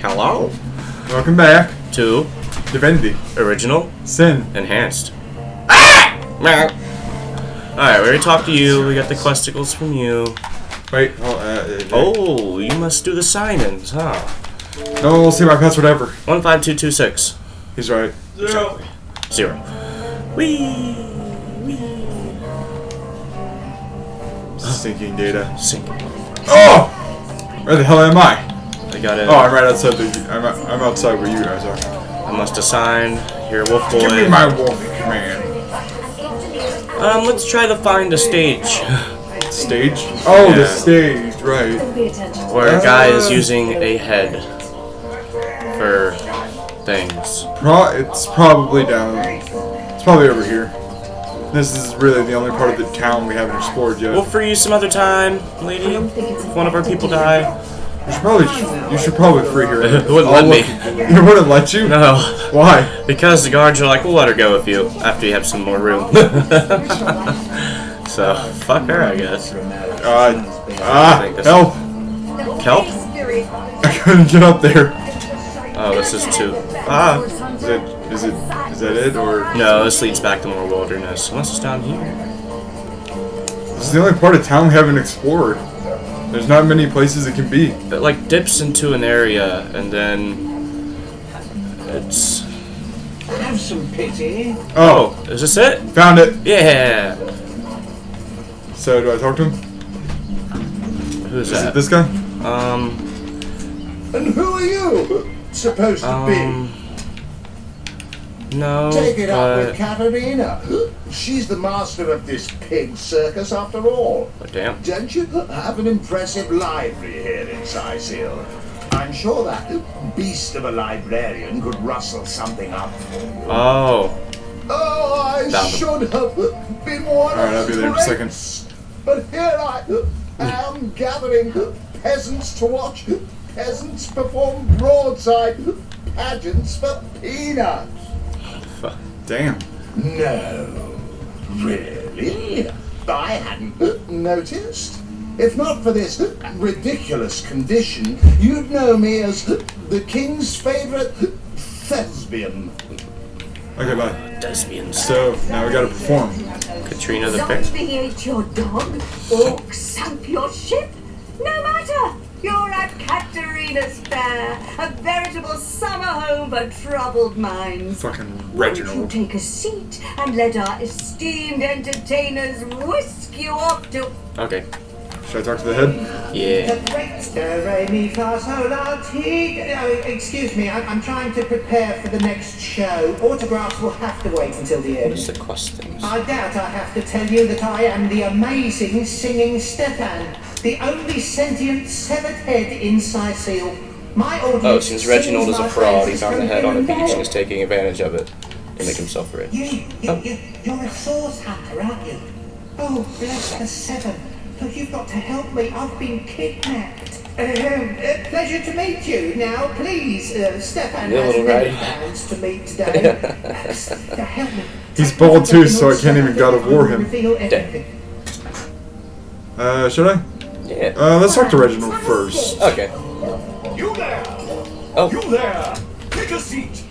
Hello Welcome back. to Divinity. Original Sin. Enhanced. Ah! Alright, we already talked to you. We got the questicles from you. Wait. Oh, uh, uh, Oh, you must do the sign-ins, huh? No, we'll see my password ever. 15226. He's right. Exactly. Zero. Wee. Stinking data. Sync. Oh! Where the hell am I? I got it. Oh, I'm right outside the. I'm, I'm outside where you guys are. I must assign. Here, Wolf Boy. Give me my wolf man. Um, let's try to find a stage Stage? Oh, the stage, right. Where a guy is Ah. using a head for things. Pro it's probably down. It's probably over here. This is really the only part of the town we haven't explored yet. We'll free you some other time, lady. I don't think it's If one of our people die. You should probably you should probably free her. It wouldn't I'll let me. It wouldn't let you? No, Why? because the guards are like, we'll let her go with you after you have some more room. so, fuck her, I guess. Uh, ah, think this- help! Kelp? I couldn't get up there. Oh, this is too. Ah! Is it, is it, is that it, or? No, this leads back to more wilderness. Unless it's down here. This is the only part of town we haven't explored. There's not many places it can be. It like dips into an area and then it's. Have some pity. Oh, Oh, is this it? found it. Yeah. So, do I talk to him? Who's Is it that? this guy? Um. And who are you supposed to Um. No. Take it up with but, Katarina. She's the master of this pig circus after all. oh, damn. Don't you have an impressive library here in Cyseal? I'm sure that beast of a librarian could rustle something up for you. Oh. Oh, I Found him. should have been one Alright, I'll be there in a second. But here I am gathering peasants to watch peasants perform broadside pageants for peanuts. Damn. No, really? I hadn't uh, noticed. If not for this uh, ridiculous condition, you'd know me as uh, the king's favorite thespian. Okay, bye. Thespian. So, now we gotta perform. Katrina the Fair. Zombie ate your dog. Orc sank your ship. No matter. You're at Katarina's Fair, a veritable summer home for troubled minds. Fucking Won't you take a seat and let our esteemed entertainers whisk you off to Okay. Should I talk to the head? Yeah. Do, re, mi, fa, sol, la, ti. Oh, excuse me, I, I'm trying to prepare for the next show. Autographs will have to wait until the end. What's the questions? I doubt I have to tell you that I am the amazing singing Stefan, the only sentient severed head in Cyseal. My audience Oh, since Reginald sings is a my fraud, he praises found the head on a beach and is taking advantage of it to make himself rich. You, you, Oh. you, you're a source hunter, aren't you? Oh, bless the seven. Look, you've got to help me. I've been kidnapped. Uh, uh, pleasure to meet you. Now, please, uh, Stefan Yeah, has little many guy. plans to meet today. Help me. He's bald too, so I can't even Side. God of War him. Reveal. Uh, should I? Yeah. Uh, let's talk to Reginald first. Okay. You there! Oh. You there! Take a seat!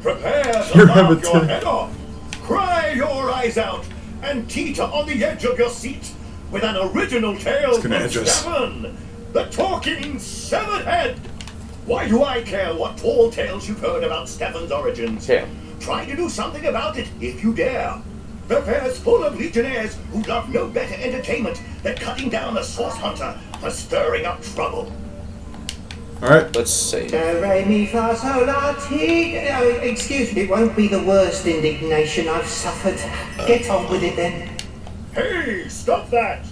Prepare to You laugh have a your tit. head off! Cry your eyes out! And teeter on the edge of your seat with an original tale gonna from edge us. Stefan, the talking severed head! Why do I care what tall tales you've heard about Stefan's origins? Yeah. Try to do something about it if you dare. The fair's full of legionnaires who love no better entertainment than cutting down a source hunter for stirring up trouble. Alright. Let's see. Do, re, mi, fa, sol, la, ti. Oh, excuse me, it won't be the worst indignation I've suffered. Get on with it then. Hey, stop that!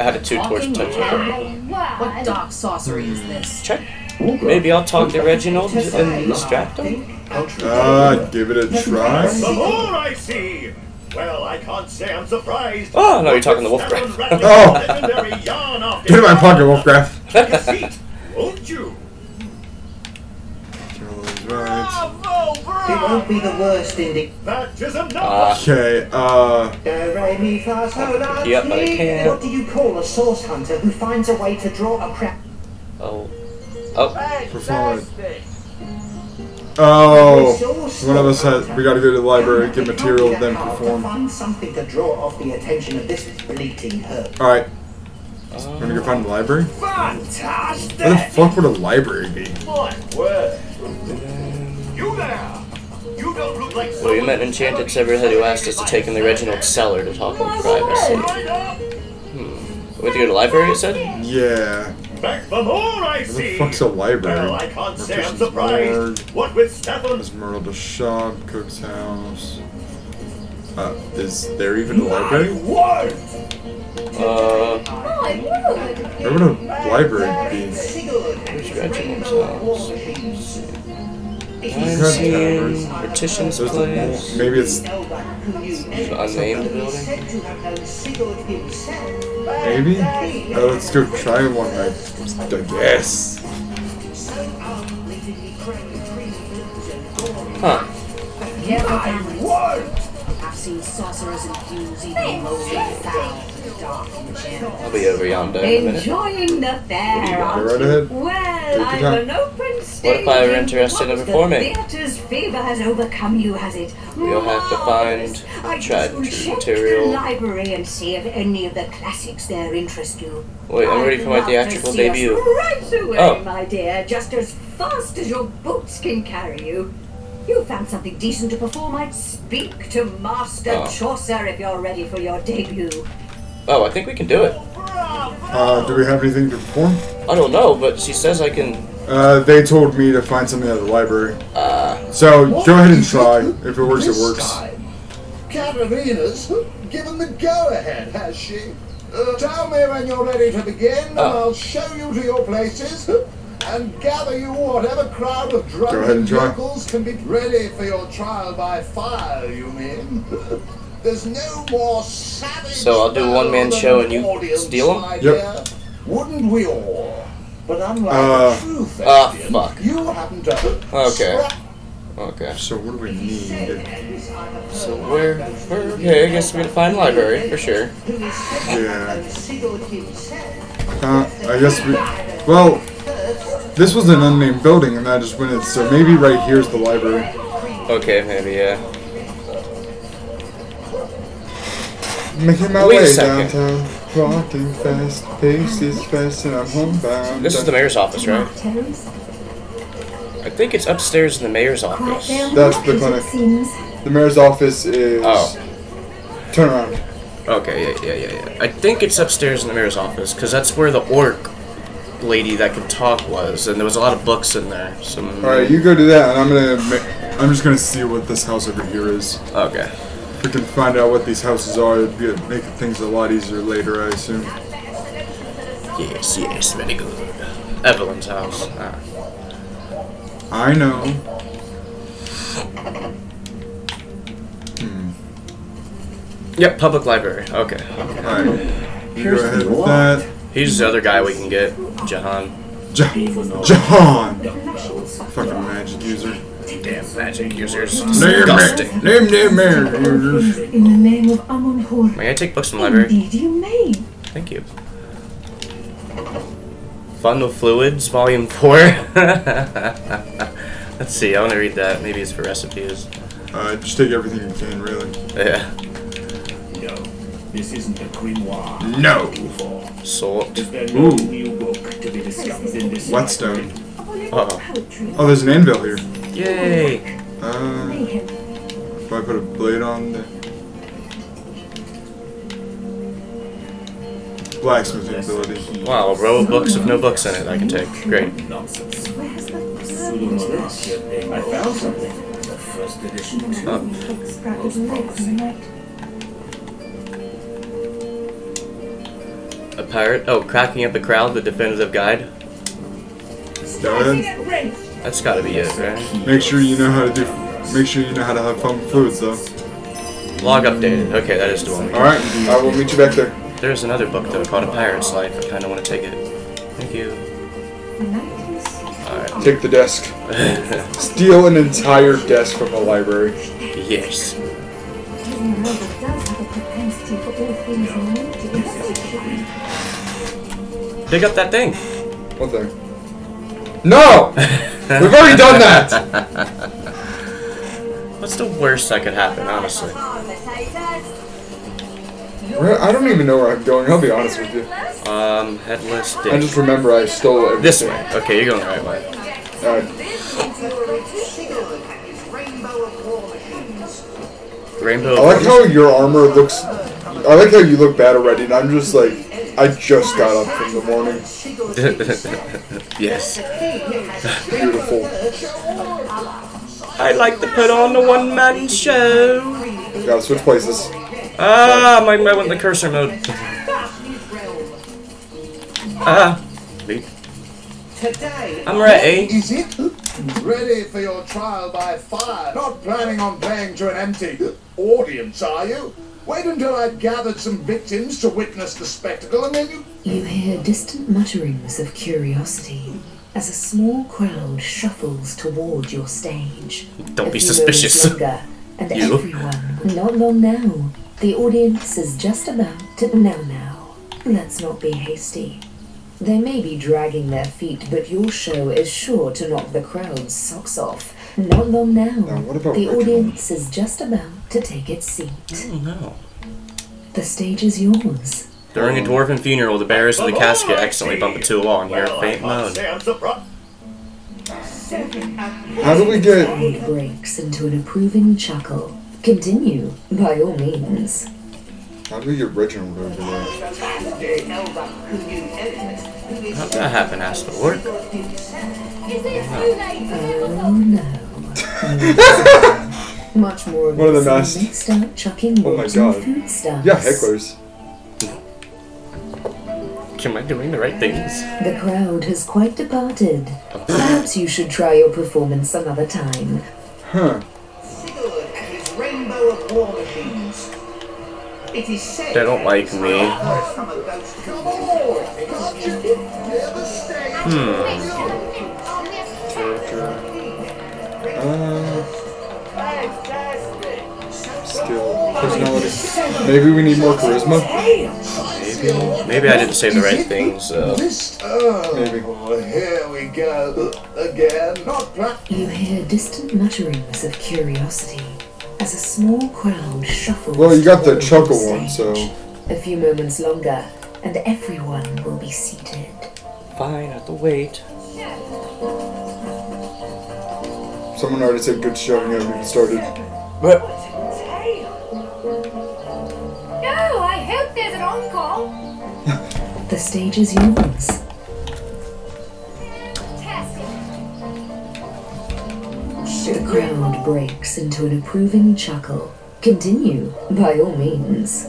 Attitude towards touching. What dark sorcery is this? Check. Maybe I'll talk to Reginald and distract him. Uh, give it a try. The more I see! Well, I can't say I'm surprised. Oh, no, you're talking to Wolgraff. Stefan Oh. legendary yarn after Get in my yarn. pocket, Wolgraff. Take a seat, won't you? Right. Bravo, It bravo! won't be the worst indignation. That is enough! Ah. Okay, uh, Do, re, mi, fa, sol, la, Yep, I can. What do you call a source hunter who finds a way to draw a crap? Oh. Oh, Perform it. Oh, one of us has. We gotta go to the library, get material, then perform. Find something to draw off the attention of this bleating herb. All right. I'm gonna go find the library. Fantastic! Where the fuck would a library be? My word! You there! You don't look like well, we met an enchanted Severhead who asked us to take in the Reginald cellar to talk in privacy. Hmm. up! We have to go to the library, it said? Yeah. Back for more, I Where the see! fuck's a library? Well, I can't say I'm Mortician's surprised. morgue. What with Stefan? There's Myrtle's shop, Cook's house. Uh, is there even a library? My word! Uh, My word! Where would a library be? where's Reginald's house? Good Nineteen, tavern. Mortician's There's place. the, maybe it's Unnamed building? maybe. Uh, let's go try one. I, I guess. Huh. My word! I've seen sorcerers infuse even moldy fowl with dark enchantment. I'll be over yonder in a minute. Enjoying the fair, Go aren't right you? ahead. Well, your I've time. an open stage. if I were in interested in Watts. performing? The theatre's fever has overcome you, has it? We'll have to Marvelous. find I tried just will true check material. the library and see if any of the classics there interest you. Wait, I'm ready I'd for my love to theatrical see us debut. Right away, Oh. my dear, just as fast as your boots can carry you. You found something decent to perform. I'd speak to Master Oh. Chaucer if you're ready for your debut. Oh, I think we can do it. Uh, do we have anything to perform? I don't know, but she says I can. Uh, they told me to find something at the library. Uh, So go ahead and try. If it works, it this works. time? Katarina's given the go-ahead, has she? Uh, tell me when you're ready to begin, and Oh. I'll show you to your places and gather you whatever crowd of Go ahead drunken and try. yokels can be ready for your trial by fire. You mean? There's no more savage. So I'll do a one-man show and you steal them? my Yep. Wouldn't we all? But unlike Uh, a true ah, thespian, fuck. you happen to Okay. okay. So what do we need? So where? where okay, I guess we're gonna find a library for sure. Yeah. Uh, I guess we. Well, this was an unnamed building, and I just went in. So maybe right here's the library. Okay, maybe yeah. Making my Wait a way second. downtown, walking fast, pace is fast, and I'm homebound. This is the mayor's office, right? I think it's upstairs in the mayor's office. That's the clinic. The mayor's office is. Oh. Turn around. Okay, yeah, yeah, yeah, yeah. I think it's upstairs in the mayor's office because that's where the orc lady that could talk was, and there was a lot of books in there. Some. All right, you go do that, and I'm gonna. Ma- I'm just gonna see what this house over here is. Okay. If we can find out what these houses are, it'd be, make things a lot easier later, I assume. Yes, yes, very good. Evelyn's house. Ah. I know. Yep, public library. Okay. Alright. You go ahead with that. He's the other guy we can get, Jahan. Ja- Jahan! Fucking magic user. Damn magic users. Name, Disgusting. name, name, name, users. In the name of Amonhor. May I take books from the library? Indeed you may. Thank you. Fun with Fluids, Volume 4. Let's see, I want to read that. Maybe it's for recipes. Uh, just take everything you can, really. Yeah. No, this isn't a grimoire. No! Salt. Is there no Ooh. new book to be discovered in this Whetstone. Uh-oh. Oh, there's an anvil here. Yay! Uh, Mayhem. if I put a blade on the blacksmithing ability. Wow, a row of books with no books in it I can take. Great. Nonsense. Where's the Pseudo-Maroc, I found something. The first edition too. Pirate? Oh, cracking up a crowd, the definitive guide? That's gotta be it, right? Make sure you know how to do. Make sure you know how to have fun with fluids, though. Log updated. Okay, that is the one. Alright, I will meet you back there. There's another book though called A Pirate's Life. I kinda wanna take it. Thank you. The Alright. Take the desk. Steal an entire desk from the library. yes. Pick up that thing. What thing? No! We've already done that! What's the worst that could happen, honestly? Where- I don't even know where I'm going, I'll be honest with you. Um, headless I just remember I stole everything. This way. Okay, you're going the right way. Alright. Sigurd and his rainbow of war machines. Rainbow. I like how your armor looks. I like how you look bad already, and I'm just like, I just got up from the morning. yes. Beautiful. I like to put on the one man show. Gotta switch places. Ah, my, I went in the cursor mode. Ah. Leap. Today, I'm ready. Is it? Ready for your trial by fire. Not planning on playing to an empty audience, are you? Wait until I've gathered some victims to witness the spectacle, and then you. You hear distant mutterings of curiosity as a small crowd shuffles toward your stage. Don't A be suspicious. longer, and You. everyone, not long now. The audience is just about to now now. Let's not be hasty. They may be dragging their feet, but your show is sure to knock the crowd's socks off. Not long now. Now, what about the Richard? audience is just about to take its seat. Oh no. The stage is yours. During a dwarven funeral, the bearers of the casket oh, accidentally bump into a wall and hear a faint moan. say I'm surprised. How do we get. Crowd breaks into an approving chuckle. Continue, by all means. How do we get Reginald over there? How'd that happen, asked the? Oh no. Much more of One of this them and asked- they start chucking Oh my God. food stuffs. Yeah, hecklers. Am I doing the right things? The crowd has quite departed. Perhaps you should try your performance some other time. Huh. Sigurd and his rainbow of war machines. It is said They don't like me. From hmm. a uh, Skill. Personality. Maybe we need more charisma? Maybe. Maybe I didn't say the right things. Uh, so. This. Oh, Maybe. here we go. Again. Not plan. You hear distant mutterings of curiosity as a small crowd shuffles. Well, you got the toward chuckle the one, so. A few moments longer, and everyone will be seated. Fine, I have to wait. Someone already said good showing, haven't even started. But there's an encore. The stage is yours. Fantastic. The crowd breaks into an approving chuckle. Continue, by all means.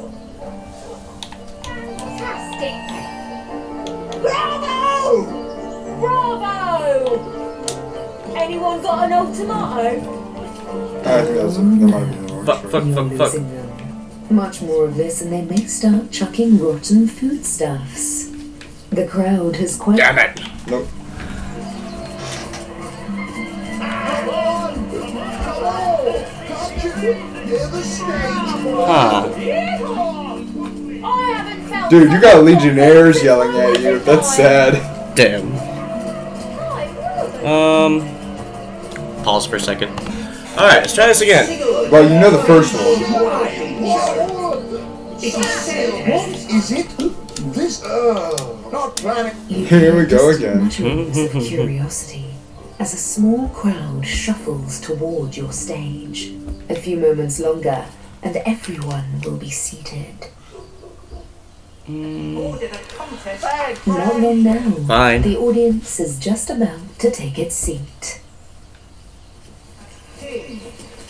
Fantastic. Bravo! Bravo! Anyone got an old tomato? I uh, think that was a, that might have been an fuck, fuck, fuck, fuck. Losing them. Much more of this, and they may start chucking rotten foodstuffs. The crowd has quite. Damn it! Nope. Come on! Come on! Can't the stage? Huh. I haven't felt Dude, you got legionnaires yelling at you. That's sad. Damn. Um. Pause for a second. Alright, let's try this again. Well, you know the first one. It is said What is it? This. Oh, not planning. You Here we go again. curiosity as a small crowd shuffles toward your stage. A few moments longer, and everyone will be seated. ordered a contest. Not long now. Fine. The audience is just about to take its seat.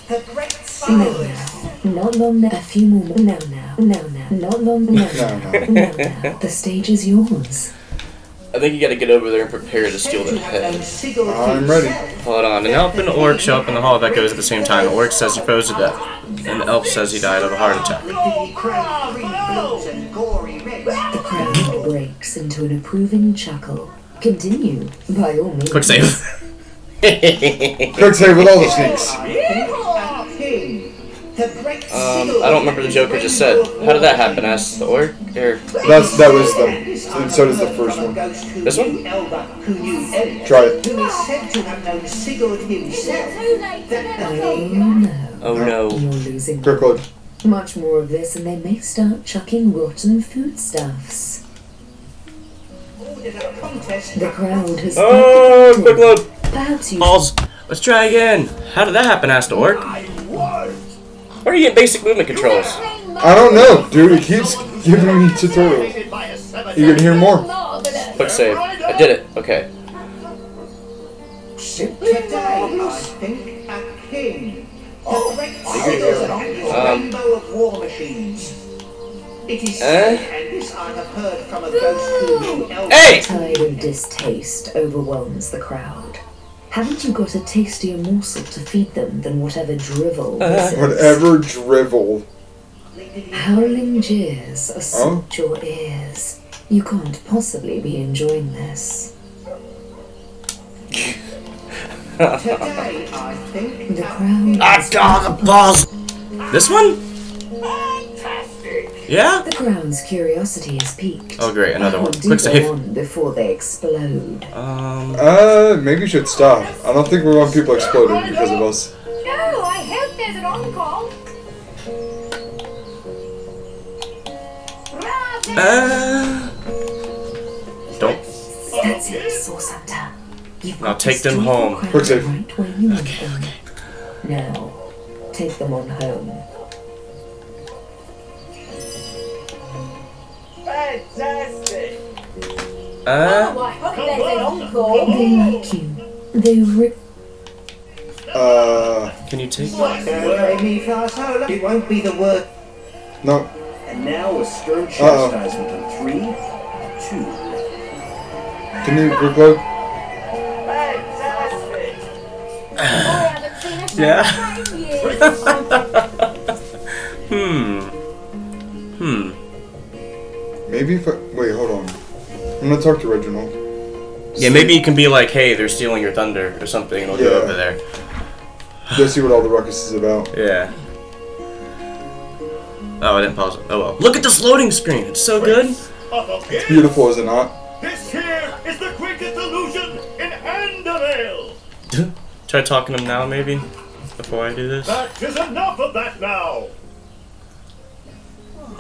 The great now. Not long now. A few more. Now, now. Now, now. Not long now. No, no. Now, now. The stage is yours. I think you gotta get over there and prepare to steal their head. I'm ready. Hold on. An elf and an orc show up in the hall that goes at the same time. The orc says he froze to death. And the elf says he died of a heart attack. He crowned three blues and gory reds. The crowd breaks into an approving chuckle. Continue, by all means. Quick save. Quick save with all the sneaks. Um, I don't remember the Joker just said. How did that happen? Asked the orc. Or That's that was the. and so does the first one. This one? Try it. Who is said to have known Sigurd himself. Too late to Oh no. oh no. You're losing. Kirkwood. Much more of this, and they may start chucking rotten foodstuffs. The crowd has. Oh, quick load. Perhaps you Balls. Let's try again. How did that happen? Asked the orc. Where are you getting basic movement controls? I don't know, dude. He keeps giving me tutorials. You can hear more. Quick save. I did it. Okay. Today, I think, a king. The Um, rainbow of war machines. It is Eh? and this I have heard from a ghost who knew Hey! tide of distaste overwhelms the crowd. Haven't you got a tastier morsel to feed them than whatever drivel this is? Whatever drivel. Howling jeers assault Oh? your ears. You can't possibly be enjoying this. Today, I think, The a crowd. Ah, God, the balls. This one? Yeah. The crowd's curiosity is piqued. Oh great, another one. Quick save. on before they explode? Um. Uh, maybe you should stop. I don't think we want people exploding because of us. No, I hope there's an on-call. Bravo! Uh. Don't. That's it, Source Hunter. You've Now take them home. Quick save. Right where you. Now, take them on home. Fantastic! Uh. Oh, I hope Come there's an on, encore. They on. like you. They rip. Uh, Can you take? Do re mi fa sol la. It won't be the word. no. And now a stern Uh-oh. chastisement in three, two. Can you reload? Fantastic! I haven't seen a show Yeah. Hmm. Hmm. Maybe if I, wait, hold on. I'm gonna talk to Reginald. Yeah, maybe you can be like, hey, they're stealing your thunder or something, and we'll go over there. Go see what all the ruckus is about. Yeah. Oh, I didn't pause it. Oh well. Look at this loading screen. It's so good. Up again! Beautiful, is it not? This here is the quickest illusion in Andamale! Try talking to him now, maybe, before I do this. That is enough of that now!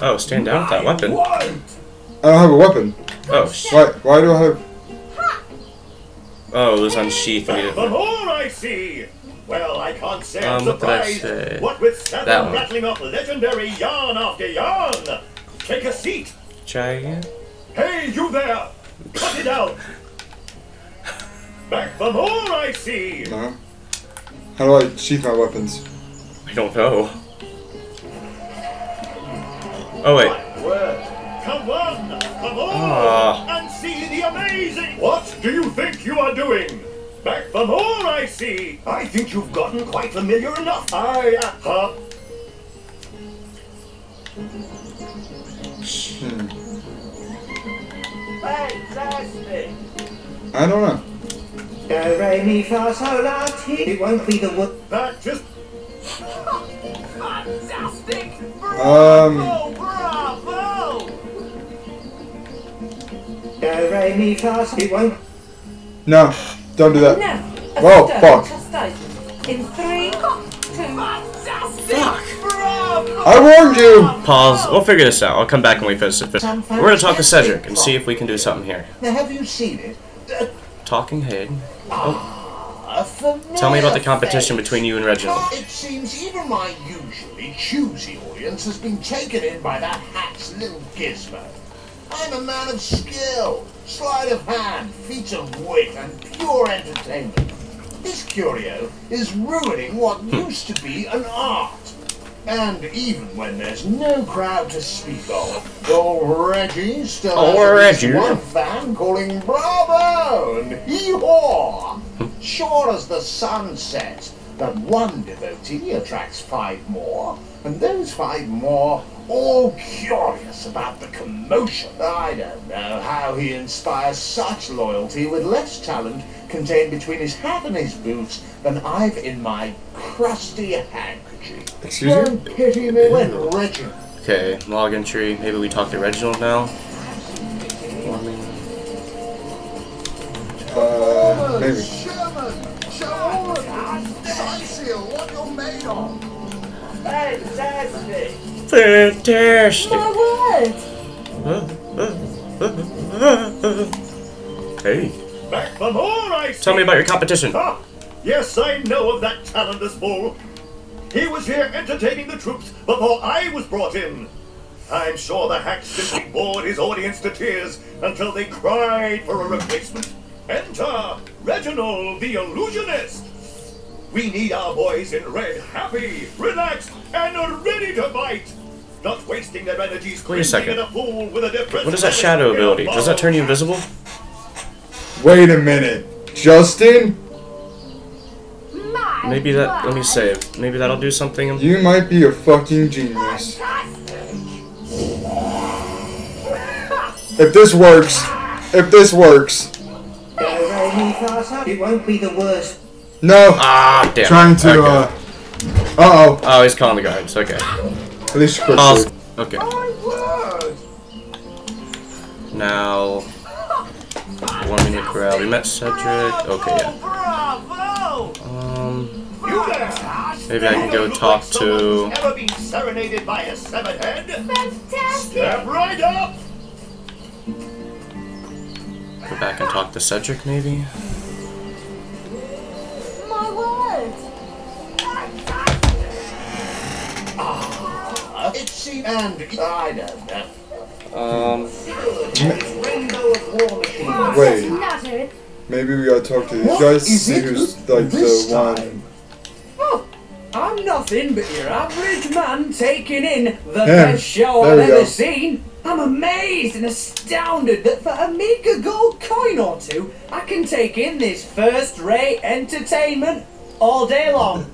Oh, stand down with that weapon. I don't have a weapon. Oh, sh- Why? Why do I have? oh, it was unsheathed. and you The didn't- more I see! Well, I can't say I'm Um, what did I surprised. say? What with Seven That one. rattling off legendary yarn after yarn! Take a seat! Try again. Hey, you there! Cut it out! Back the more I see! No. How do I sheath my weapons? I don't know. Oh wait. Word. Come on! Come on! Ah. And see the amazing! What do you think you are doing? Back the more I see! I think you've gotten quite familiar enough. I, uh, huh? Hmm. Fantastic! I don't know. Do re mi fa sol la ti. It won't be the word. That just Fantastic! Um. Oh, bravo! Do re mi fa sol. It won't. No. Don't do that. Now, a Whoa, stern fuck. In three, two, Fuck. I warned you. Pause. We'll figure this out. I'll come back when we finish it. We're gonna talk to Cedric and see if we can do something here. Now, have you seen it? Talking head. A familiar Tell me about the competition between you and Reginald. It seems even my usually choosy audience has been taken in by that hat's little gizmo. I'm a man of skill, sleight of hand, feats of wit, and pure entertainment. This curio is ruining what used to be an art. And even when there's no crowd to speak of, old Reggie still Oh, has Reggie. one fan calling bravo and hee-haw. Sure as the sun sets, that one devotee attracts five more, and those five more all curious about the commotion. I don't know how he inspires such loyalty with less talent contained between his hat and his boots than I've in my crusty handkerchief. Excuse me? Don't pity me when Reginald. Okay, log entry. Maybe we talk to Reginald now. Warming. Uh, maybe. Sherman! Sherman! Cyseal, what you're made of! Fantastic. Fantastic. Hey, Back more, I see. tell me about your competition. Ah, yes, I know of that talentless bull. He was here entertaining the troops before I was brought in. I'm sure the hack simply bored his audience to tears until they cried for a replacement. Enter Reginald the Illusionist. We need our boys in red happy, relaxed, and ready to fight. Not wasting their energies Wait a second. a fool with a What is that shadow ability? Does that turn you invisible? Wait a minute. Justin, Maybe that. Let me save. Maybe that'll do something. you might be a fucking genius. If this works, if this works, Do, re, mi, fa, sol. It won't be the worst. no. Ah, damn. Trying to, Okay. uh. Uh oh. Oh, he's calling the guards. Okay. At least quickly. I'll- okay. My word! Now, warming the crowd. We met Cedric. Okay, yeah. Um, maybe I can go talk to. who's Ever been serenaded by a severed head? Fantastic. Step right up! Go back and talk to Cedric, maybe. My word. Uh, it seemed, and I don't know. Um, Rainbow of war machines. Wait. Maybe we gotta talk to these What guys, see who's like the one. Oh, I'm nothing but your average man taking in the Yeah, best show there I've ever go. seen. I'm amazed and astounded that for a meager gold coin or two, I can take in this first-rate entertainment all day long.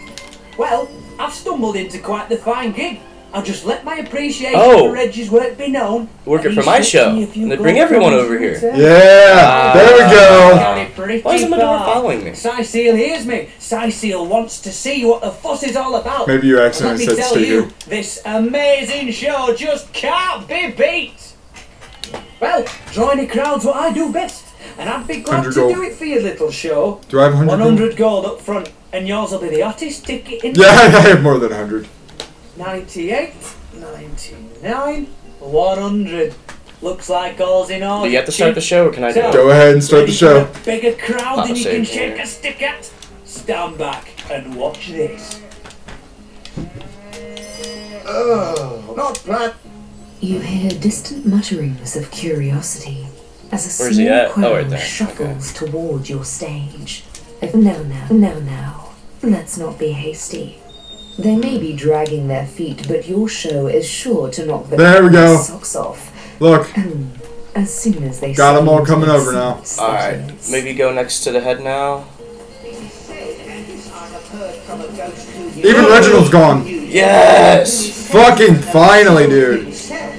well, I've stumbled into quite the fine gig. I'll just let my appreciation Oh. for Reggie's work be known. Working and for my show, me and they bring everyone over here. return. Yeah, there we go. Ah, ah. Got Why is the Madora far. following me? Cyseal hears me. Cyseal wants to see what the fuss is all about. Maybe you Let accidentally me said tell you, Stigu. this amazing show just can't be beat. Well, drawing a crowd's what I do best, and I'd be glad to gold. do it for your little show. Do I have 100 gold? 100 gold up front, and yours will be the hottest ticket in Yeah, I have more than 100. 98, 99, 100. Looks like all's in order. do you have to start the show, or can I do So- it? Go ahead and start the show. for a bigger crowd I'll than you can it. shake a stick at? Stand back and watch this. Oh, not bad. You hear distant mutterings of curiosity as a Where's small at? Oh, crowd right there. shuffles toward your stage. Now, now, now, now. Let's not be hasty. They may be dragging their feet, but your show is sure to knock the There we go. socks off Look, as soon as they Got 'em see all coming over now. Alright, stages. maybe go next to the head now. I've heard from a ghost who even Reginald's gone. Yes! Fucking finally, dude. himself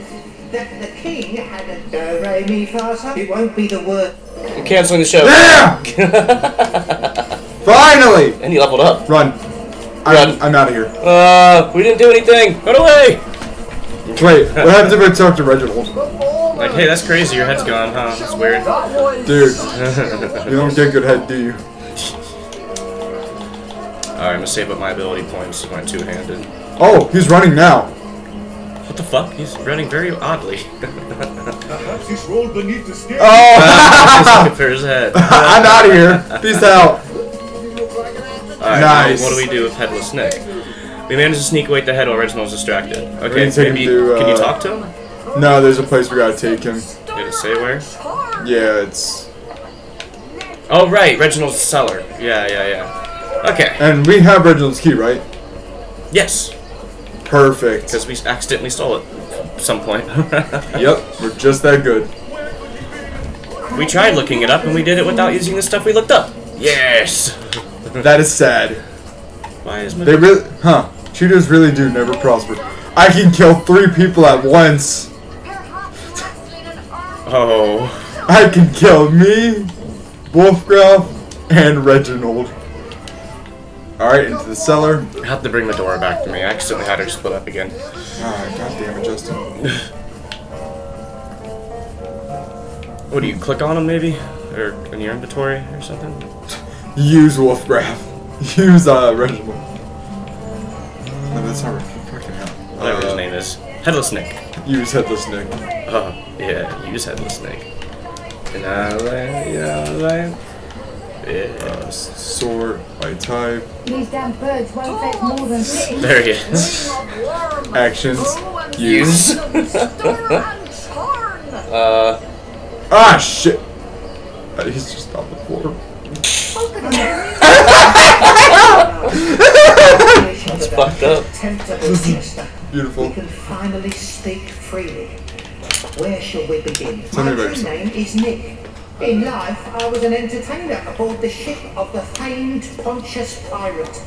that the king had a do, re, mi, fa, sol. It won't be the worst. I'm canceling the show. Yeah! Finally! and he leveled up. Run. Run. I'm, I'm out of here. Uh, we didn't do anything. Run away! Wait, what happens if I talk to Reginald? Like, hey, that's crazy. Your head's gone, huh? That's weird. Dude, you don't get good head, do you? Alright, I'm gonna save up my ability points with my two-handed. Oh, he's running now. What the fuck? He's running very oddly. Perhaps he's rolled beneath the skin. Oh! He's for his head. I'm out of here. Peace out. Alright, Nice. what do we do with Headless Nick? We managed to sneak away the head while Reginald's distracted. Okay, gonna take him maybe, to, can you uh, talk to him? No, there's a place we gotta take him. Did it say where? Yeah, it's. Oh, right, Reginald's cellar. Yeah, yeah, yeah. Okay, And we have Reginald's key, right? yes, Perfect. because we accidentally stole it at some point. Yep, we're just that good. we tried looking it up and we did it without using the stuff we looked up. Yes! That is sad. Why is my... They really. Huh. Cheaters really do never prosper. I can kill three people at once. Oh. I can kill me. Wolgraff, and Reginald. Alright, into the cellar. I have to bring Madora back to me. I accidentally had her split up again. Ah, god damn it, Justin. What do you click on them maybe, or in your inventory or something? Use Wolgraff. Use uh, Reginald. No, that's not right. Fucking hell. Whatever his Uh, name is. Headless Nick. Use Headless Nick. Oh yeah, use Headless Nick. And I land, yeah, I land. Yeah. Sort by type. These damn birds won't take more than sitting. There he is. Actions. Use. uh, Ah, shit! Uh, he's just on the floor. That's fucked up. Beautiful. We can finally speak freely. Where shall we begin? My true name is Nick. In life, I was an entertainer aboard the ship of the famed Pontius Pirate.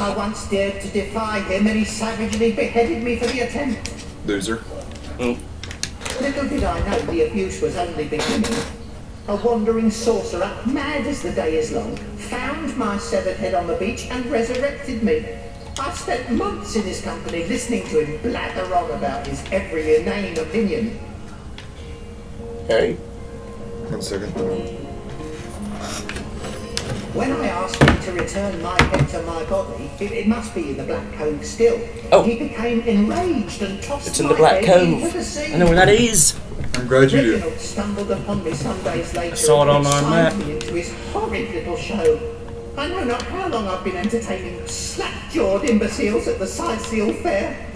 I once dared to defy him and he savagely beheaded me for the attempt. Loser. Little did I know the abuse was only beginning. A wandering sorcerer, mad as the day is long, found my severed head on the beach and resurrected me. I spent months in his company listening to him blather on about his every inane opinion. hey. One second. When I asked him to return my head to my body, it, it must be in the Black Cove still. Oh. He became enraged and tossed It's in the Black head the Cove. I know where that is. I'm glad you do. Reginald stumbled upon me some days later. saw it on my signed map. me into his horrid little show. I know not how long I've been entertaining slack-jawed imbeciles at the Cyseal Fair.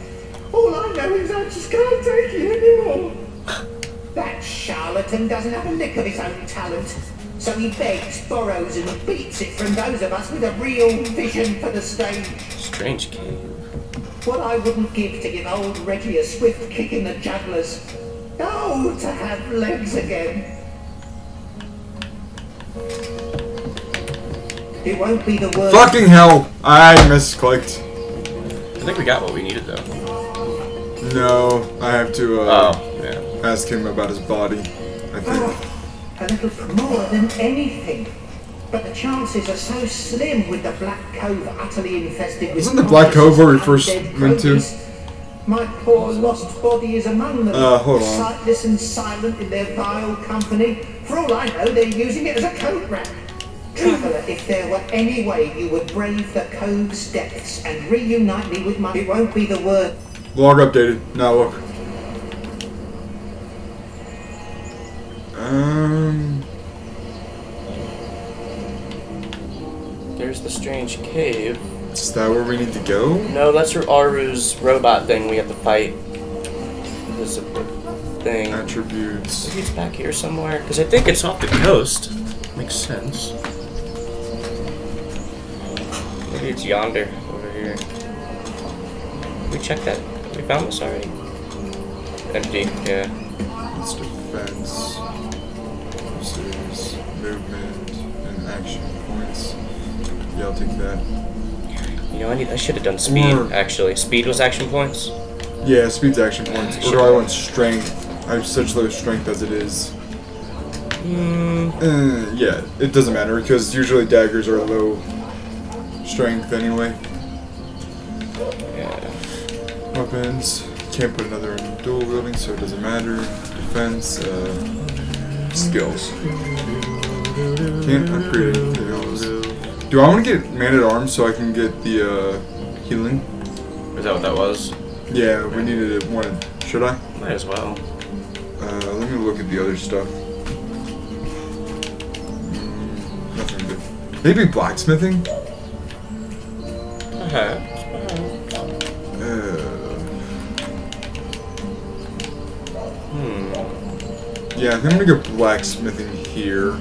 All I know is I just can't take it anymore. That charlatan doesn't have a lick of his own talent. So he begs, borrows and beats it from those of us with a real vision for the stage. Strange cave. What I wouldn't give to give old Reggie a swift kick in the jugglers. Oh, to have legs again. It won't be the worst. Fucking hell! I misclicked. I think we got what we needed though. No, I have to uh, Oh, yeah. ask him about his body. I think. A little more than anything. But the chances are so slim with the Black Cove utterly infested with Wasn't the Black Cove where we first went to? My poor lost body is among them. Uh, hold on. Sightless and silent in their vile company. For all I know, they're using it as a coat rack. Traveller, if there were any way you would brave the cove's depths and reunite me with my... It won't be the word. Log updated. Now look. Um. There's the strange cave. Is that where we need to go? No, that's your Aru's robot thing we have to fight. This thing. Attributes. Maybe it's back here somewhere. Because I think it's off the coast. Makes sense. Maybe it's yonder, over here. We checked that. We found this already. Empty, yeah. It's defense. Versus movement and action points. Yeah, I'll take that. You know, I need. I should have done speed, Or- actually. Speed was action points. Yeah, speed's action points. Or do I want strength? I have such low strength as it is. Hmm. Uh, yeah, it doesn't matter because usually daggers are low strength anyway. Yeah. Weapons. Can't put another in dual wielding, so it doesn't matter. Defense. Uh, skills. Can't upgrade anything else. Do I want to get man at arms so I can get the uh, healing? Is that what that was? Yeah, we needed it. One. Should I? Might as well. Uh, let me look at the other stuff. Mm, nothing good. Maybe blacksmithing? Perhaps. Yeah, I think I'm gonna go blacksmithing here.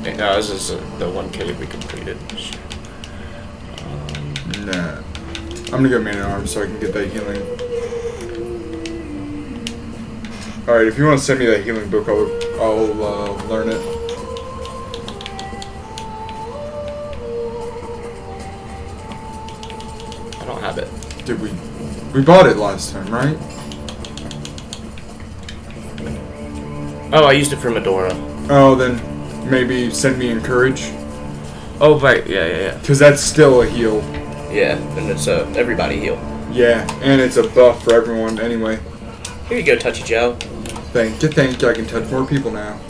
Okay, no, this is uh, the one cave we completed. Nah. I'm gonna go man at arms so I can get that healing. Alright, if you want to send me that healing book, I'll, I'll uh, learn it. I don't have it. Did we? We bought it last time, right? Oh, I used it for Madora. Oh, then maybe send me encourage, Oh right, yeah, yeah, yeah. because that's still a heal. Yeah, and it's a everybody heal. Yeah, and it's a buff for everyone anyway. Here you go, Touchy Joe. Thank you, thank you. I can touch more people now.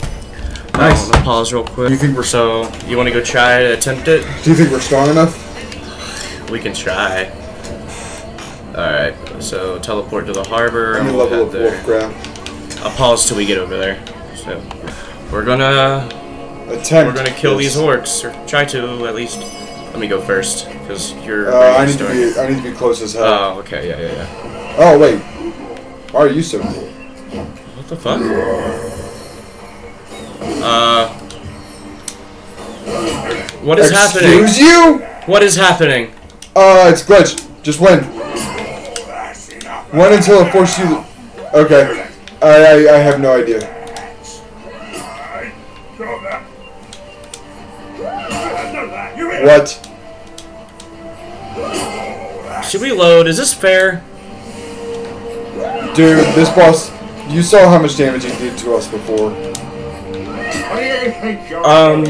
Oh, nice. Nice. pause real quick. You think we're so? You want to go try to attempt it? Do you think we're strong enough? We can try. All right. So teleport to the harbor. I'm gonna level head up. Wolfcraft. I'll pause till we get over there. So we're gonna Attempt. we're gonna kill this. these orcs or try to at least. Let me go first because you're. Uh, I need to be. I need to be close as hell. Oh, okay. Yeah, yeah, yeah. oh wait. Why are you so cool? What the fuck? Uh. What is happening? Excuse you? What is happening? Uh, it's glitch. Just win. Win until it forces you. Okay. I, I I have no idea. What? Should we load? Is this fair? Dude, this boss. You saw how much damage he did to us before. What do you think you're Um.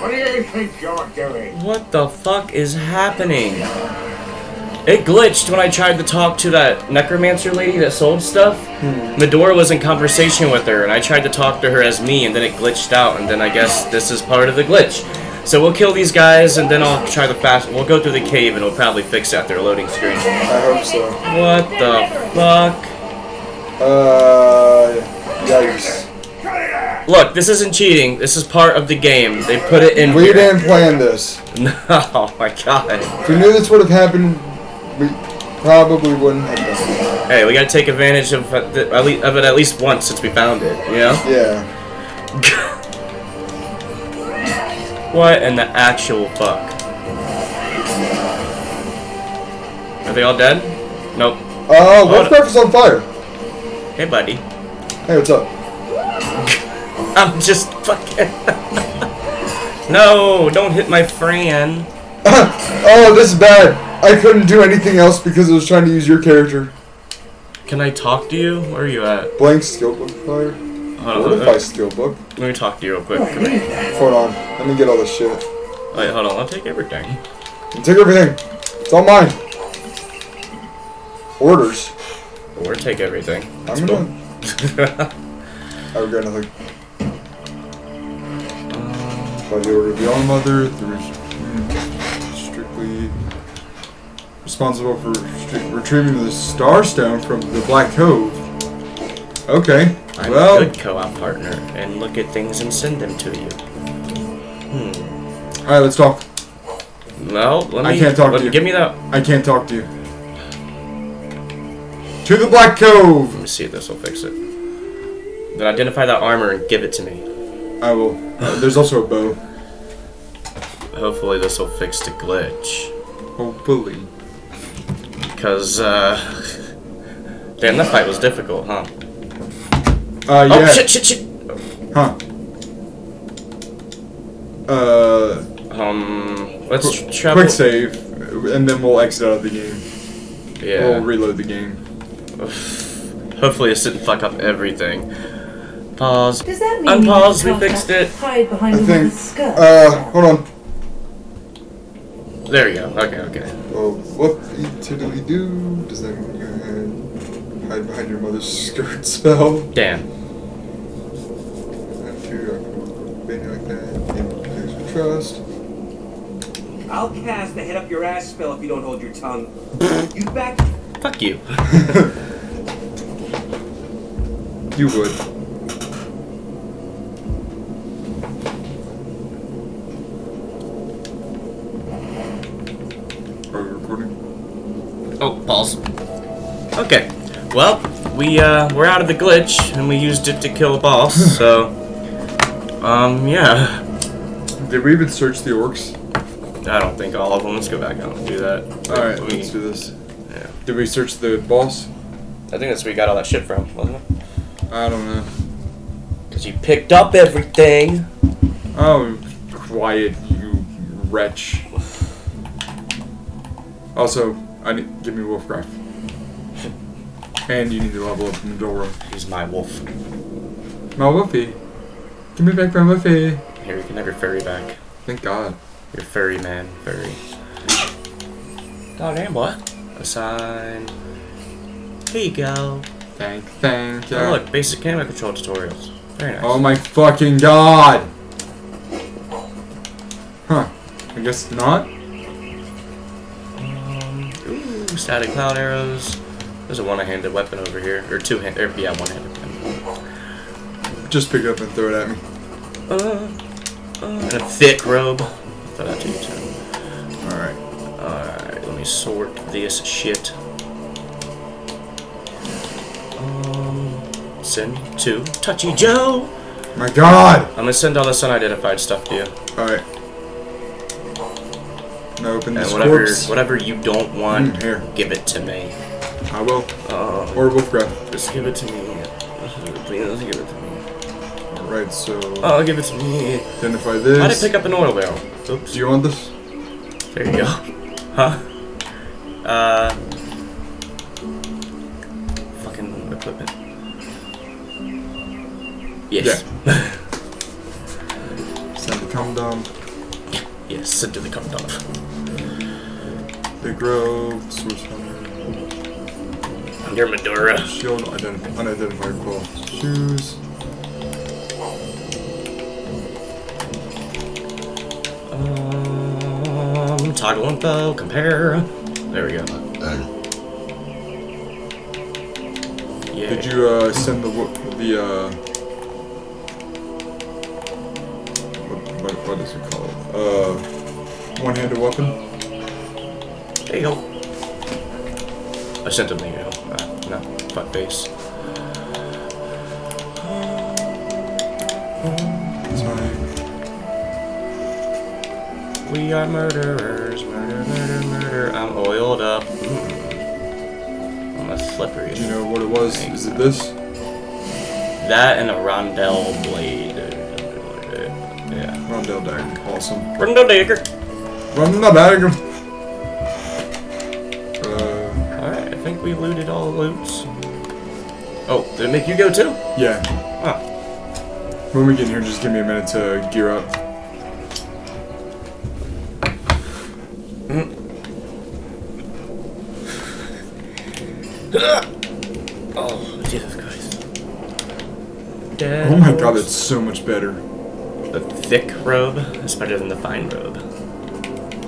What do you think you're doing? What the fuck is happening? It glitched when I tried to talk to that necromancer lady that sold stuff. Madora was in conversation with her, and I tried to talk to her as me, and then it glitched out, and then I guess this is part of the glitch. So we'll kill these guys, and then I'll try the fast. We'll go through the cave, and it'll probably fix that their loading screen. I hope so. What the fuck? Uh, yikes. Look, this isn't cheating. This is part of the game. They put it in. We here. didn't plan this. No, oh my god. If we knew this would have happened, we probably wouldn't have done it. Hey, we gotta take advantage of, uh, of it at least once since we found it, you know? Yeah. What in the actual fuck? Are they all dead? Nope. Uh, Oh, Wolgraff is on fire. Hey, buddy. Hey, what's up? I'm just fucking. no, don't hit my friend. oh, this is bad. I couldn't do anything else because I was trying to use your character. Can I talk to you? Where are you at? Blank skill book fire. Hold on, Fortify skill book. let me talk to you real quick. Come. Hold on. Let me get all this shit. Wait, hold on. I'll take everything. Take everything. It's all mine. Orders. Or take everything. That's I'm cool. gonna. I regret nothing. By the order of the All-Mother, the res- mm, strictly responsible for retrieving the Star Stone from the Black Cove. Okay. I'm well, a good co-op partner and look at things and send them to you. Hmm. all right. Let's talk. Well, let me. I can't talk let, to you. Give me that. I can't talk to you. To the Black Cove. Let me see if this will fix it. Then identify that armor and give it to me. I will. Uh, there's also a bow. Hopefully this will fix the glitch. Hopefully. Because, uh... Damn, that fight was difficult, huh? Uh, yeah. Oh, shit, shit, shit! Huh. Uh, Um, let's qu- travel... quick save, and then we'll exit out of the game. Yeah. We'll reload the game. Hopefully this didn't fuck up everything. Pause. Does that mean Unpause, we fixed it. hide behind I your think. skirt? Uh, hold on. There we go. Okay, okay. Well, what tiddly do? Does that mean you had hide behind your mother's skirt spell? Damn. That too, I uh, can bend like that. Name place of trust. I'll cast the head up your ass spell if you don't hold your tongue. you back. Fuck you. You would. Are we recording? Oh, pause. Okay. Well, we, uh, we're out of the glitch, and we used it to kill a boss, so... Um, yeah. Did we even search the orcs? I don't think all of them. Let's go back out and do that. Alright, We- let's do this. Yeah. Did we search the boss? I think that's where we got all that shit from, wasn't it? I don't know. Because you picked up everything. Oh, quiet, you wretch. Also, I need give me Wolgraff. And you need to level up Madora. He's my wolf. My Wolfie. Give me back my Wuffy. Here, you can have your furry back. Thank God. Your furry man, furry. God damn, boy. A sign. Here you go. Thank, thank you. Oh, look, basic camera control tutorials. Very nice. Oh my fucking god! Huh. I guess not. Um, ooh, static cloud arrows. There's a one-handed weapon over here, or two-handed. Yeah, one-handed. weapon. Just pick it up and throw it at me. Uh, uh, and a thick robe. Throw that to you too. Alright. Alright, let me sort this shit. Um, send to Touchy Joe. My god! I'm gonna send all this unidentified stuff to you. Alright. Now open And whatever, corpse. whatever you don't want, Mm, here. give it to me. I will. Uh, Or wolf grab. just give it to me. Please give it to me. Alright, so Oh, give it to me. identify this. How did I pick up an oil barrel? Oops. Do you want this? There you go. Huh? Uh. Fucking equipment. Yes. Send the cum dump. yes, send to the cum dump. Big robe. Source hunter. Your Madora. Shield. Identif unidentified claw. Shoes. Um, toggle info, compare. There we go. Yeah. Did you uh, send the wo- the uh, what, what, what is it called? Uh, one-handed weapon. There you go. I sent him the email. Uh, no, fuck face. Time. We are murderers, murder, murder, murder. I'm oiled up. Mm. I'm a slippery. Do you know what it was? Is it this? That and a rondelle blade. Yeah. Rondell dagger. Awesome. Rondelle dagger. Rondell dagger. Alright, I think we looted all the loots. Oh, did it make you go too? yeah. Oh. When we get in here, just give me a minute to gear up. Mm. Oh, Jesus Christ. Oh my god, that's so much better. The thick robe is better than the fine robe.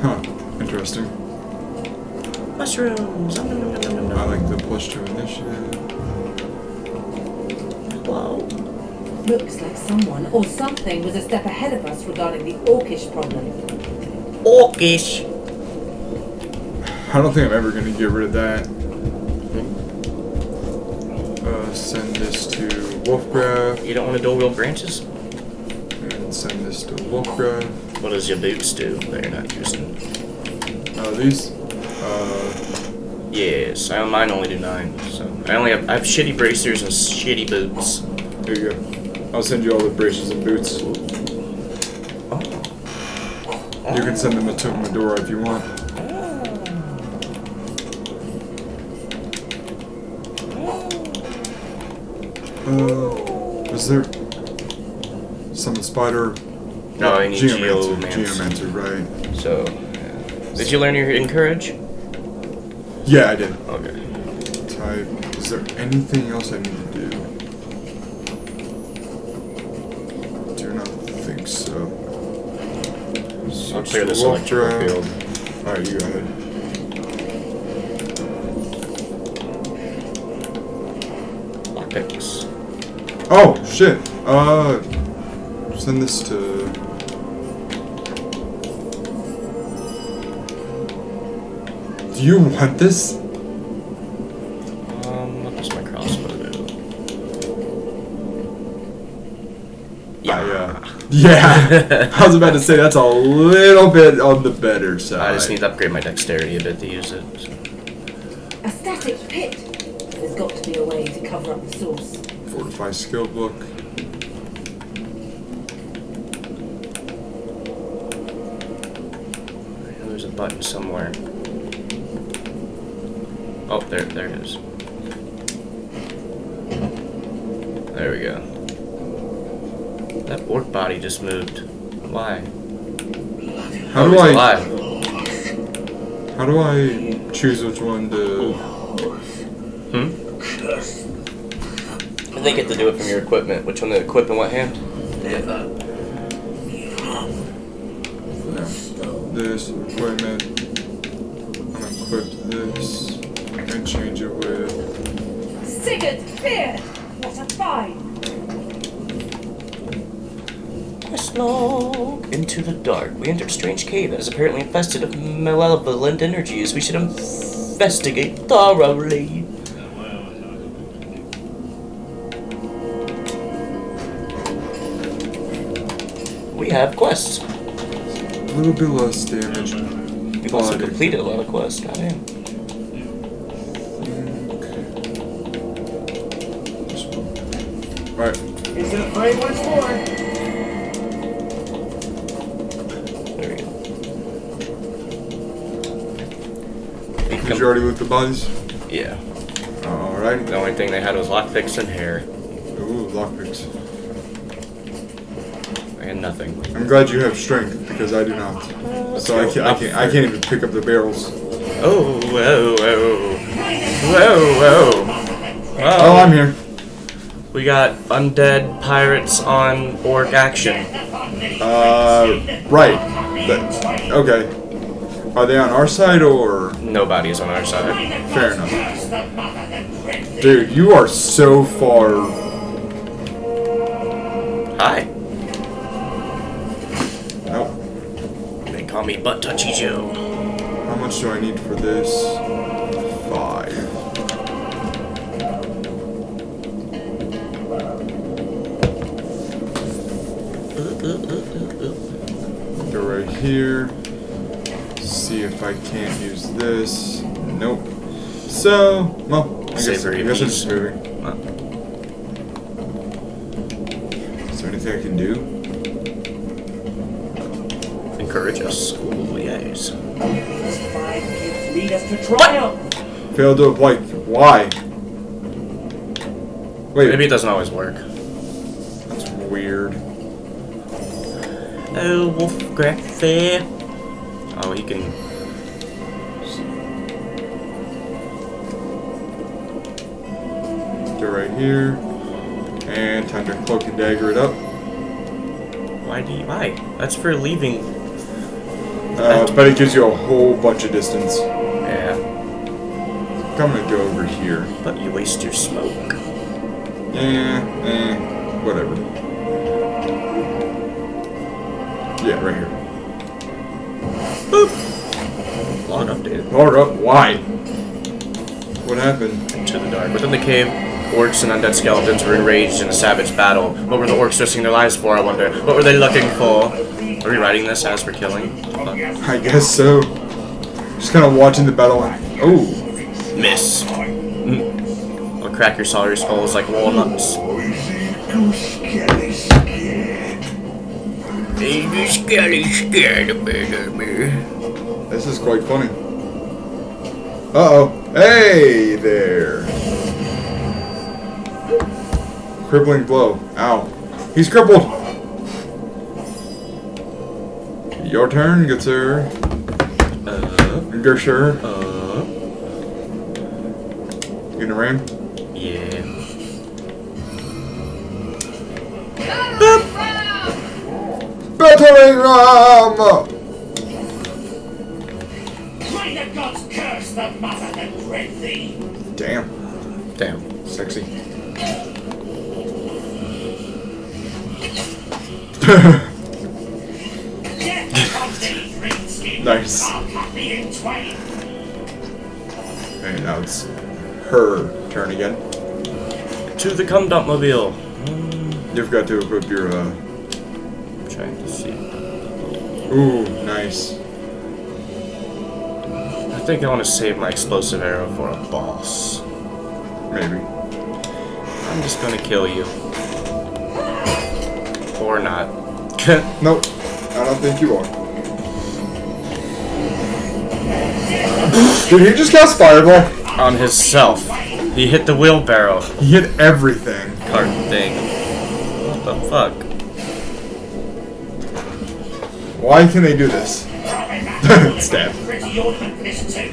Huh. Interesting. Mushrooms. Nom, nom, nom, nom, nom, nom. I like the plus two initiative. Whoa. Looks like someone or something was a step ahead of us regarding the orcish problem. Orcish. I don't think I'm ever gonna get rid of that. Uh, send this to Wolgraff, You don't want to dual wield branches? and send this to Wolgraff. What does your boots do that you're not using? Uh, these, Yes, I, mine only do nine. So I only have I have shitty bracers and shitty boots. there you go. I'll send you all the bracers and boots. You can send them to Madora if you want. Uh, is there some spider? No, I need Geomancer. geomancer. Geomancer, right? So, yeah. did you learn your encourage? Yeah, I did. Okay. Type. Is there anything else I need to do? Do not think so. I'll clear this Switch to electrical Wolfram. field. Alright, you go ahead. Lockpicks. Oh, shit. Uh, send this to. Do you want this? Um, what does my crossbow do? Yeah. uh, yeah. I was about to say that's a little bit on the better side. I just need to upgrade my dexterity a bit to use it. so. A static pit. There's got to be a way to cover up the source. Fortify skill book. There's a button somewhere. Oh, there, there it is. There we go. That orc body just moved. Why? How Oh, do I alive. how do I choose which one to Hmm? I think you get to do it from your equipment. Which one to equip in what hand? this equipment Into the dark. We entered a strange cave that is apparently infested of malevolent energies. We should investigate thoroughly. We have quests. a little bit less damage. We've also completed a lot of quests. Goddamn. Right. Is it afraid once more? There Did you already loot the bodies? yeah. Alright. The only thing they had was lockpicks and hair. Ooh, lockpicks. And nothing. I'm glad you have strength because I do not. So I can't, I can't, I can't even pick up the barrels. Oh, whoa, whoa. Whoa, whoa. Oh, I'm here. We got undead pirates on orc action. Uh, right. But, okay. Are they on our side or? Nobody is on our side. Fair enough. Dude, you are so far. Hi. Nope. They call me Butt Touchy Joe. How much do I need for this? Five. Go right here. See if I can't use this. Nope. So, well, I guess, I Savory guess I'm just moving. Is there anything I can do? Encourage us. Ooh, yes. These five kids lead us to triumph. Failed to apply. Why? Wait, Maybe it doesn't always work. that's weird. Oh, Wolf Graffair. Oh, he can. Right here. And time to cloak and dagger it up. Why do you. Why? That's for leaving. Uh, but it gives you a whole bunch of distance. Yeah. I'm gonna go over here. But you waste your smoke. Eh, eh, whatever. Yeah, right here. Boop! Log updated. Power up. Why? What happened? Into the dark. Within the cave, orcs and undead skeletons were enraged in a savage battle. What were the orcs risking their lives for, I wonder? What were they looking for? Are we writing this as we're killing? Fuck. I guess so. Just kind of watching the battle. And, oh, Miss. Mm. I'll crack your sorry skulls like walnuts. Baby Skelly scared a bit of me. this is quite funny. Uh oh. Hey there. Crippling blow. Ow. He's crippled. Your turn, good sir. Uh, Good sir. uh, You gonna ram? yeah. Battering ram! May the gods curse the mother that bred thee. Damn. Damn. Sexy. Nice. I'll cut thee in twain. Okay, now it's her turn again. To the cum dump mobile. You've got to equip your, uh... I'm trying to see. Ooh, nice. I think I want to save my explosive arrow for a boss. Maybe. I'm just gonna kill you. Or not. Nope. I don't think you are. Did he just cast Fireball? On himself. He hit the wheelbarrow He hit everything. cart thing. What the fuck? Why can they do this? Stab. I ornament for this too.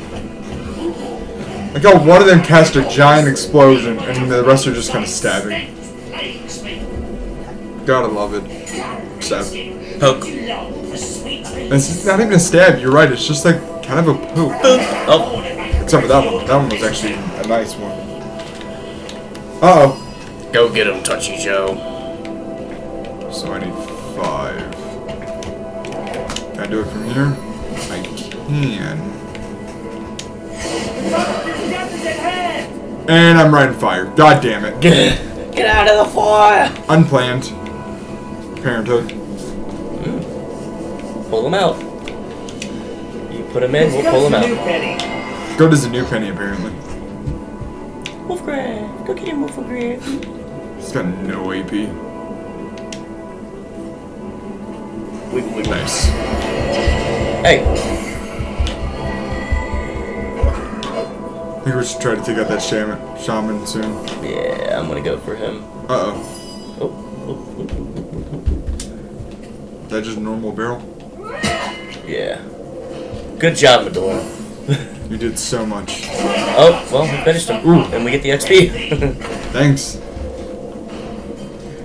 Like how one of them cast a giant explosion and the rest are just kind of stabbing. Gotta love it. Stab. Poke. It's not even a stab, you're right, it's just like kind of a poke. Oh, Except for that one. That one was actually a nice one. Uh oh. go get him, Touchy Joe. So I need five. Can I do it from here? I can. And I'm right in fire. God damn it. Get out of the fire! Unplanned. Parenthood. Pull them out. You put them in, we'll pull them out. penny. Go to the new penny apparently. Wolgraff, go get him, Wolgraff. He's got no AP. Wiggle, wiggle. Nice. Hey, I think we should try to take out that shaman, shaman soon. yeah, I'm gonna go for him. Uh. Oh, oh, oh, That just a normal barrel? yeah. Good job, Madora. You did so much. Oh, well, we finished him. Ooh. And we get the XP. Thanks.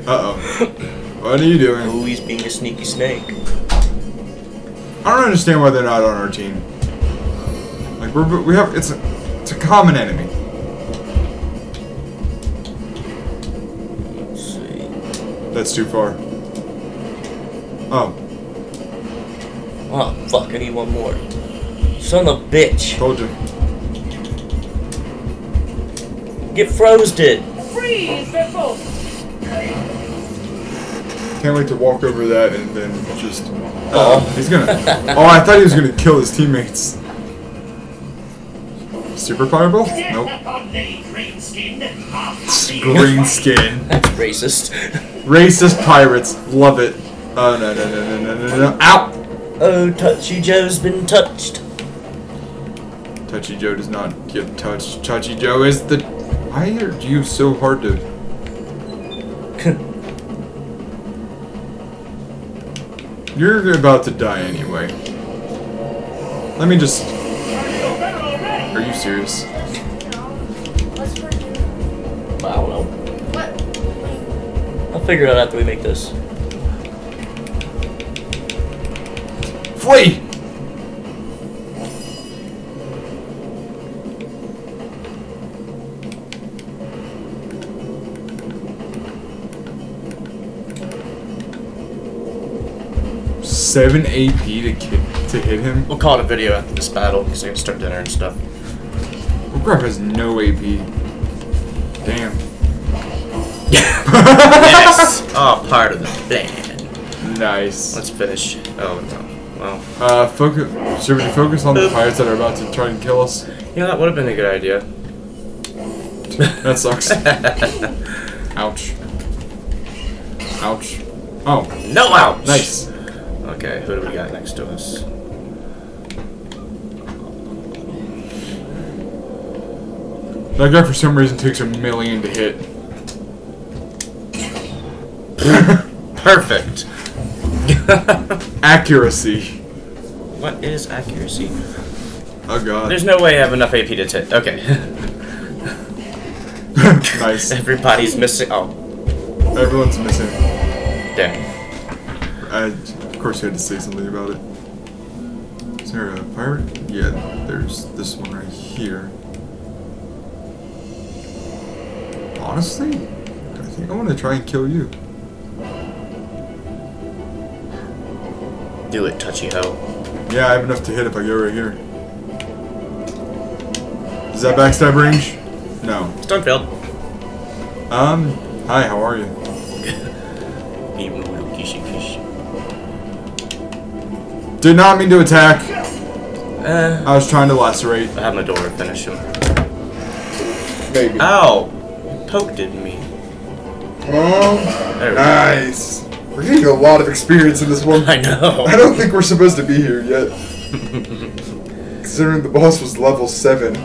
Uh oh. What are you doing? Ooh, he's being a sneaky snake. I don't understand why they're not on our team. Like we're we have it's a it's a common enemy. Let's see. That's too far. Oh, Oh, fuck, I need one more. Son of a bitch. told you. Get frosted. Freeze for both. Can't wait to walk over that and then just. Oh. oh. He's gonna. Oh, I thought he was gonna kill his teammates. Super fireball? Nope. On green skin. Green skin. That's racist. Racist pirates. Love it. Oh no no no no no no no. Ow! Oh, Touchy Joe's been touched. Touchy Joe does not get touched. Touchy Joe is the. Why are you so hard to? You're about to die anyway. Let me just. Are you serious? I don't know. I'll figure it out after we make this. Flee! Seven AP to ki- to hit him. We'll call it a video after this battle because I gotta start dinner and stuff. Wolgraff has no AP. Damn. yes! Oh, part of the plan. Nice. Let's finish. Oh, no. Well, Uh, focus. Should we focus on the pirates that are about to try and kill us? yeah, that would have been a good idea. That sucks. Ouch. Ouch. Oh, No ouch! nice. Okay, who do we got next to us? That guy for some reason takes a million to hit. Perfect! Accuracy. what is accuracy? Oh god. There's no way I have enough AP to hit. Okay. nice. Everybody's missing. Oh, Everyone's missing. damn. I, of course, you had to say something about it. Is there a pirate? Yeah, there's this one right here. Honestly, I think I want to try and kill you. Do it, touchy ho. Yeah, I have enough to hit if I go right here. Is that backstab range? No. Stormfield. Um, hi, how are you? Even little kishy kish. Did not mean to attack. Uh, I was trying to lacerate. I have my door to finish him. Maybe. Ow! You poked at me. Oh, There go. nice. We're getting a lot of experience in this one. I know. I don't think we're supposed to be here yet. Considering the boss was level 7.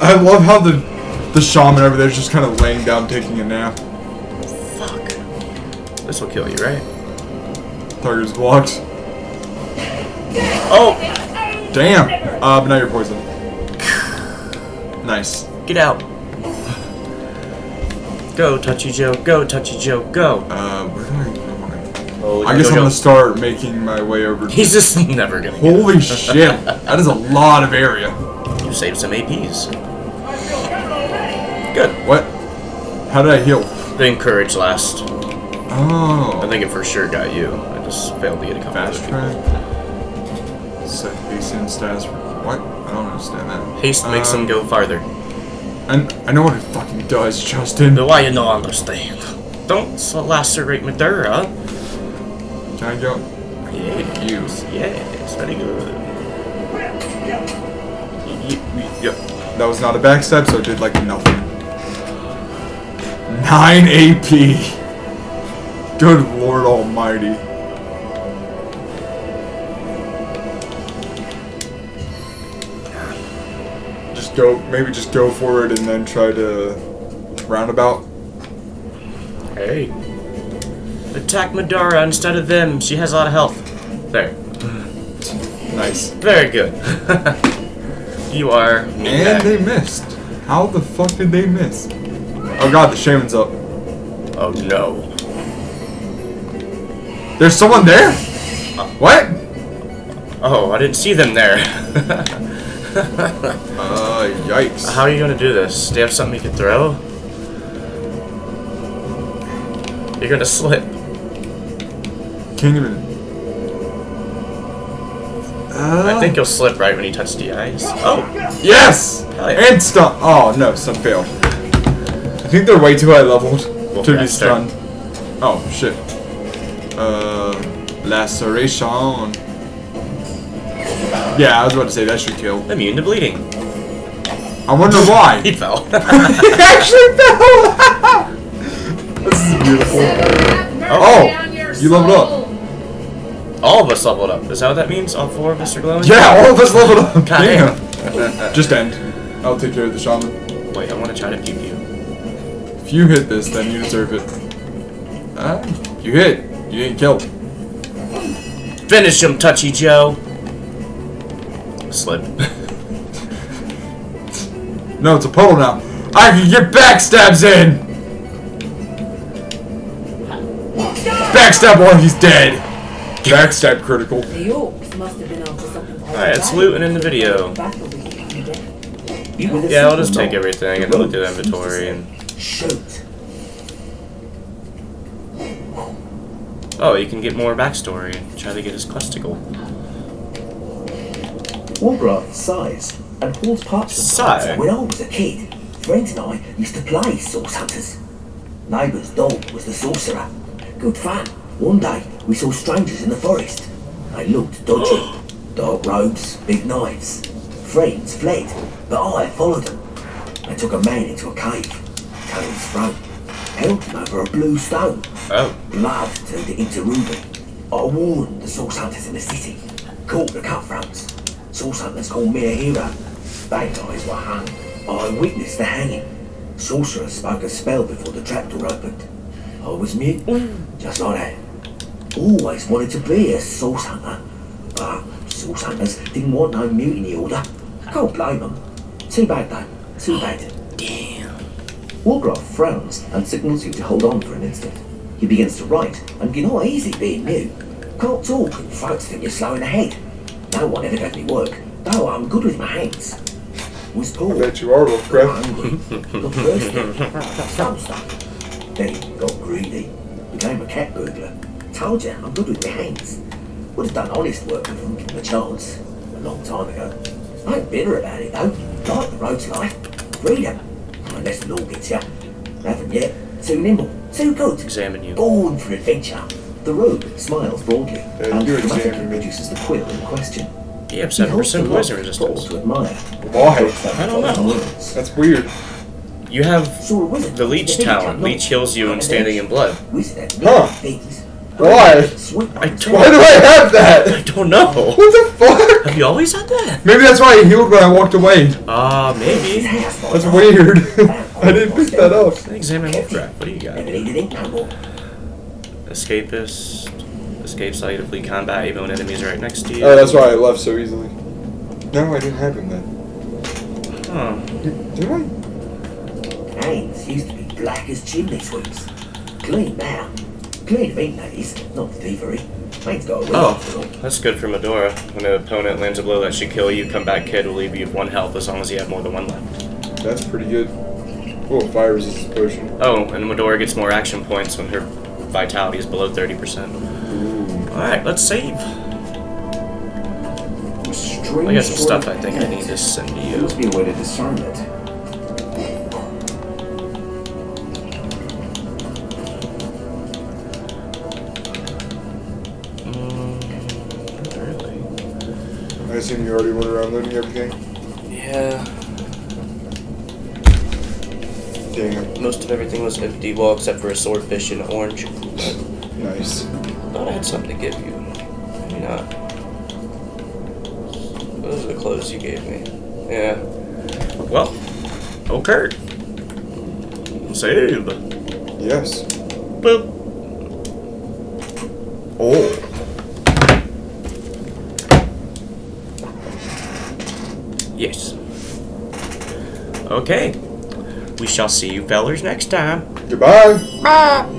I love how the the shaman over there is just kind of laying down taking a nap. Fuck. This will kill you, right? Target's blocked. Oh, Damn! Uh, but now you're poisoned. Nice. get out. Go, Touchy Joe. Go, Touchy Joe. Go. Uh, where do I go? Oh, I guess go, I'm go. gonna start making my way over. to- He's just never gonna Holy shit! That is a lot of area. You saved some APs. Good. What? How did I heal? The encourage last. Oh. I think it for sure got you. I just failed to get a couple Fast track. Set haste and stats. for- What? I don't understand that. Haste makes Uh, them go farther. And I know what it fucking does, Justin. But why you no understand? Don't lacerate Madora. Can I go? Yeah, You. yes, very good. Yep. That was not a backstab, so it did like nothing. 9 AP! Good lord almighty. Just go, maybe just go for it and then try to roundabout. Hey. Attack Madora instead of them. She has a lot of health. There. Nice. Very good. you are. And they missed. How the fuck did they miss? Oh god, the shaman's up. Oh no. There's someone there? What? Oh, I didn't see them there. Uh, yikes. How are you gonna do this? Do you have something you can throw? You're gonna slip. Even. Uh, I think you'll slip right when you touch the ice. Oh! Yes! Yeah. And stun. Oh no, stun failed. I think they're way too high leveled to be stunned. Oh shit. Uh, laceration. Yeah, I was about to say that should kill. Immune to bleeding. I wonder why. He fell. he actually fell. this is beautiful. Oh, you leveled up. All of us leveled up. Is that what that means? All four of us are glowing? Yeah, all of us leveled up. God damn. Damn. Just end. I'll take care of the shaman. Wait, I want to try to pew you. If you hit this, then you deserve it. Ah, you hit. You didn't kill. Finish him, Touchy Joe. Slip. No, it's a puddle now. I can get backstabs in. Backstab while he's dead. Backstab critical. The Orcs must have been after something quite Alright, it's valuable. looting in the video. Battle with you again. You were the Yeah, I'll just take everything and look through the inventory and. Shoot. Oh, you can get more backstory and try to get his questicle. Wolgraff size and Paul's parts Sigh? When I was a kid, friends and I used to play source hunters. Neighbour's dog was the sorcerer. Good fun. One day we saw strangers in the forest. They looked dodgy. Dark robes, big knives. Friends fled, but I followed them. They took a man into a cave, cut his throat, held him over a blue stone. Oh. Blood turned it into ruby. I warned the source hunters in the city. Caught the cutthroats. Source hunters called me a hero. Bad guys were hung. I witnessed the hanging. Sorcerer spoke a spell before the trapdoor opened. I was mute, just like that. Always wanted to be a source hunter, but source hunters didn't want no mutiny order. Can't blame them. Too bad though. Too bad. Damn. Wolgraff frowns and signals you to hold on for an instant. He begins to write, and you're not easy being new. Can't talk, and folks think you're slow in the head. No one ever gave me work, though I'm good with my hands. Was poor. Bet you are, Lovecraft. hungry, got thirsty, some stuff. Then got greedy, became a cat burglar. Told you, I'm good with my hands. Would have done honest work with them given a chance, a long time ago. I ain't bitter about it though. Like the road's life, freedom. Unless the law gets you. Haven't yet. Too nimble, too good. Examine you. Born for adventure. The rogue smiles broadly and you dramatically examine me. the quill in question. You have He 7% poison resistance. all to admire. Why? I don't know. That's weird. You have Saw a wizard the leech with talent. Leech heals you in knife. standing in blood. Huh. Why? I don't- Why do I have that? I don't know. What the fuck? Have you always had that? Maybe that's why I healed when I walked away. Ah, His maybe. house by That's weird. I didn't pick that up. Examine Wolgraff. What do you Never got? needed ink no more. Escapist. Escape selectively combat even when enemies are right next to you. Oh, that's why I left so easily. No, I didn't have him then. Huh. Did I? Hands used to be black as chimney sweeps. Clean now. Clean meat days, not thievery. Main's got a will. Oh, that's good for Madora. When an opponent lands a blow that should kill you, come back Kid will leave you with one health as long as you have more than one left. That's pretty good. Oh, fire resistance potion. Oh, and Madora gets more action points when her vitality is below 30%. Alright, let's save. I got some stuff I think I need to send to There you. must be a way to discern it. Mm, really? I assume you already went around loading everything. Yeah, Damn. most of everything was empty, well, except for a swordfish and orange. Nice. Thought I had something to give you. Maybe not. Those are the clothes you gave me. Yeah. Well, okay. Save. Yes. Boop. Oh. Yes. Okay. We shall see you fellers next time. Goodbye. Bye.